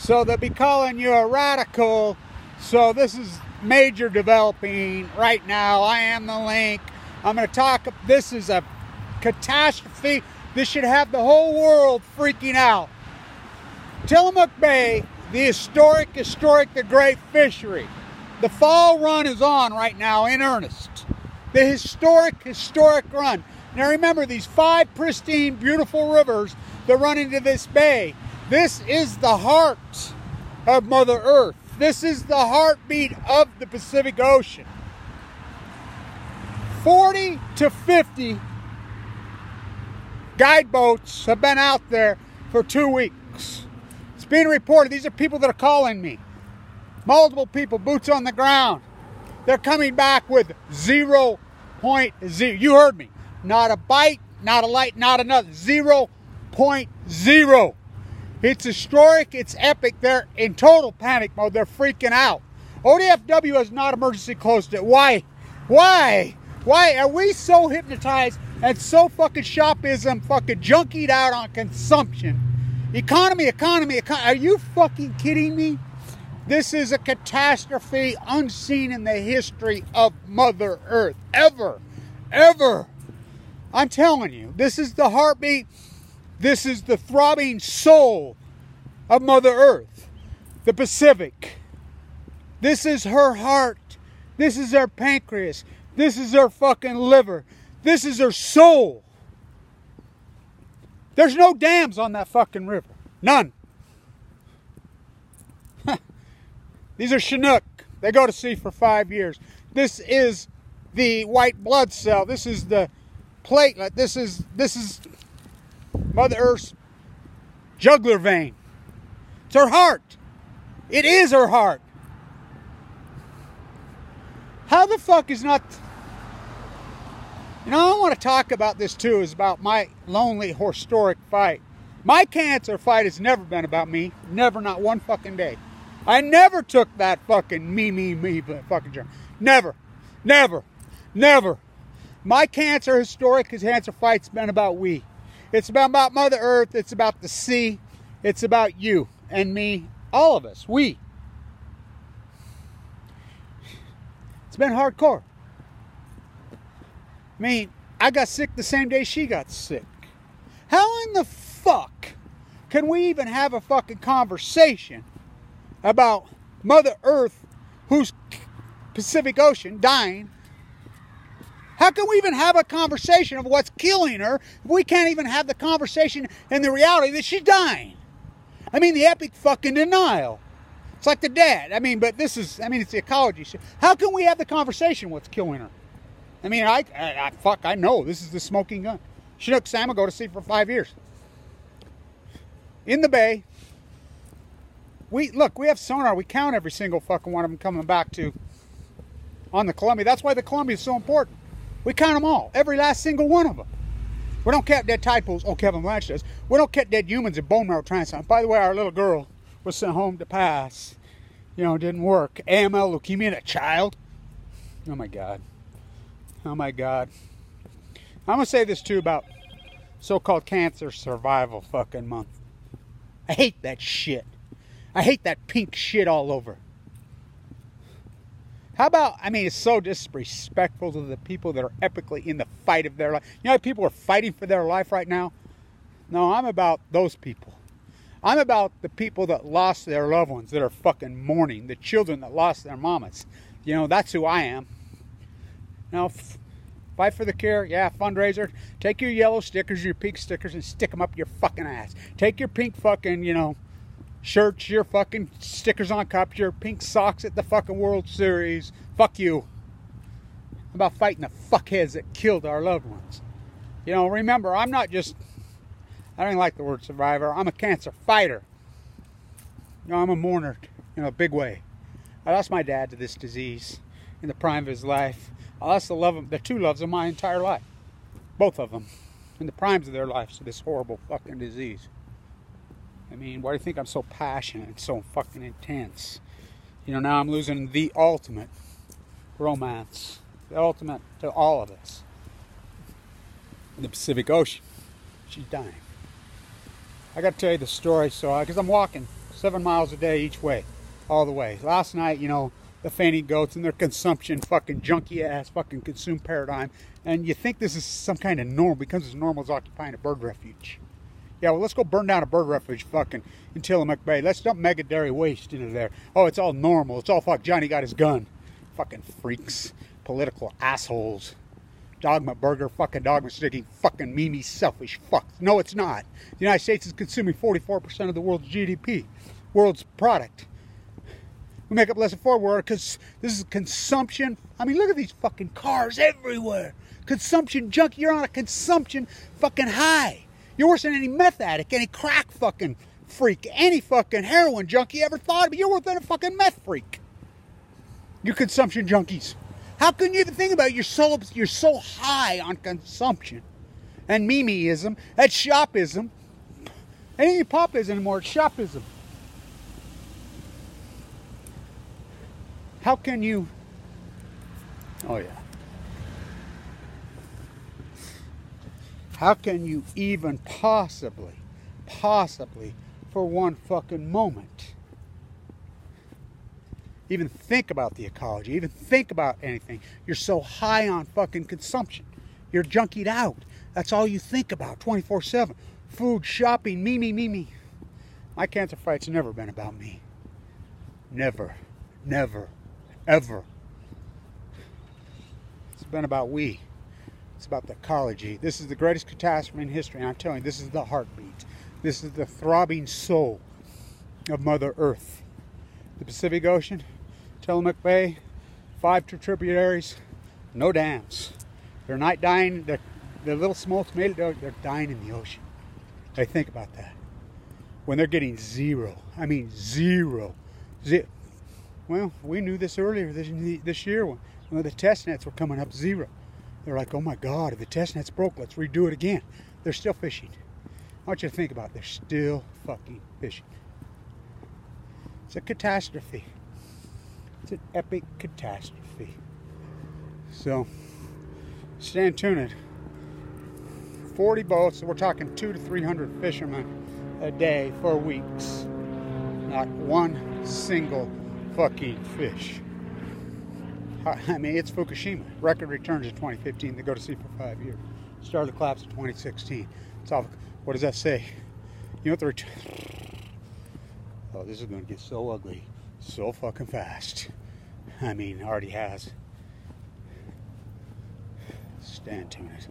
So they'll be calling you a radical. So this is major developing right now. I am the link. I'm going to talk. This is a catastrophe. This should have the whole world freaking out. Tillamook Bay, the historic, historic, the great fishery. The fall run is on right now in earnest. The historic, historic run. Now remember these five pristine, beautiful rivers that run into this bay. This is the heart of Mother Earth. This is the heartbeat of the Pacific Ocean. 40 to 50 guide boats have been out there for two weeks. It's being reported. These are people that are calling me. Multiple people, boots on the ground. They're coming back with 0.0. You heard me. Not a bite, not a light, not another. 0.0. It's historic, it's epic. They're in total panic mode. They're freaking out. ODFW has not emergency closed it. Why? Why? Why are we so hypnotized and so fucking shopism fucking junkied out on consumption? Economy, economy, economy. Are you fucking kidding me? This is a catastrophe unseen in the history of Mother Earth. Ever. Ever. I'm telling you, this is the heartbeat. This is the throbbing soul of Mother Earth, the Pacific. This is her heart. This is her pancreas. This is her fucking liver. This is her soul. There's no dams on that fucking river. None. These are Chinook. They go to sea for five years. This is the white blood cell. This is the platelet. This is this is Mother Earth's jugular vein. It's her heart. It is her heart. How the fuck is not you know, I want to talk about this too, is about my lonely, historic fight. My cancer fight has never been about me. Never, not one fucking day. I never took that fucking me, me, me fucking germ. Never. Never. Never. My cancer, historic cancer fight's been about we. It's about Mother Earth. It's about the sea. It's about you and me. All of us. We. It's been hardcore. I mean, I got sick the same day she got sick. How in the fuck can we even have a fucking conversation about Mother Earth, who's Pacific Ocean, dying? How can we even have a conversation of what's killing her we can't even have the conversation and the reality that she's dying? I mean, the epic fucking denial. It's like the dead. I mean, but this is, I mean, it's the ecology. How can we have the conversation what's killing her? I mean, I, I, I, fuck, I know this is the smoking gun. Chinook salmon go to sea for five years. In the bay. We look, we have sonar. We count every single fucking one of them coming back to on the Columbia. That's why the Columbia is so important. We count them all, every last single one of them. We don't count dead tide pools. Oh, Kevin Blanch does. We don't count dead humans in bone marrow transplant. By the way, our little girl was sent home to pass. You know, didn't work. AML, leukemia, in a child. Oh my God. Oh my God. I'm to say this too about so called cancer survival fucking month. I hate that shit. I hate that pink shit all over. How about, I mean, it's so disrespectful to the people that are epically in the fight of their life. You know, people are fighting for their life right now? No, I'm about those people. I'm about the people that lost their loved ones that are fucking mourning, the children that lost their mamas. You know, that's who I am. Now, fight for the cure. Yeah, fundraiser. Take your yellow stickers, your pink stickers, and stick them up your fucking ass. Take your pink fucking, you know, shirts, your fucking stickers on cups, your pink socks at the fucking World Series. Fuck you. about fighting the fuckheads that killed our loved ones. You know, remember, I'm not just, I don't like the word survivor. I'm a cancer fighter. You know, I'm a mourner in a big way. I lost my dad to this disease in the prime of his life. I lost the love of the two loves of my entire life. Both of them. In the primes of their lives to this horrible fucking disease. I mean, why do you think I'm so passionate and so fucking intense? You know, now I'm losing the ultimate romance. The ultimate to all of us. In the Pacific Ocean. She's dying. I got to tell you the story, so uh, because I'm walking seven miles a day each way, all the way. Last night, you know, the fainting goats and their consumption, fucking junky ass, fucking consume paradigm, and you think this is some kind of normal because it's normal as occupying a bird refuge. Yeah, well, let's go burn down a bird refuge fucking in Tillamook Bay. Let's dump mega dairy waste into there. Oh, it's all normal. It's all fuck. Johnny got his gun. Fucking freaks. Political assholes. Dogma burger, fucking dogma sticking, fucking Mimi selfish fuck. No, it's not. The United States is consuming 44% of the world's GDP, world's product. We make up less than four word because this is consumption. I mean, look at these fucking cars everywhere. Consumption junk. You're on a consumption fucking high. You're worse than any meth addict, any crack fucking freak, any fucking heroin junkie ever thought of. You're worse than a fucking meth freak. You consumption junkies. How can you even think about it? You're so you're so high on consumption and memeism, that's shopism. Ain't popism anymore, it's shopism. How can you Oh yeah. How can you even possibly, possibly, for one fucking moment, even think about the ecology, even think about anything? You're so high on fucking consumption. You're junkied out. That's all you think about 24 7. Food, shopping, me, me, me, me. My cancer fight's never been about me. Never, never, ever. It's been about we. It's about the ecology. This is the greatest catastrophe in history, and I'm telling you, this is the heartbeat. This is the throbbing soul of Mother Earth. The Pacific Ocean, Tillamook Bay, five tributaries, no dams. They're not dying, the, the little made it, they're, they're dying in the ocean. Hey, think about that. When they're getting zero, I mean zero. Ze- well, we knew this earlier this, this year when, when the test nets were coming up zero. They're like, oh my God, if the test net's broke, let's redo it again. They're still fishing. I want you to think about it. They're still fucking fishing. It's a catastrophe. It's an epic catastrophe. So, stand tuned. 40 boats, we're talking two to 300 fishermen a day for weeks. Not one single fucking fish. I mean, it's Fukushima. Record returns in 2015. They go to sea for five years. Started the collapse in 2016. It's all, what does that say? You know what the return? Oh, this is going to get so ugly so fucking fast. I mean, already has. Stand tuned.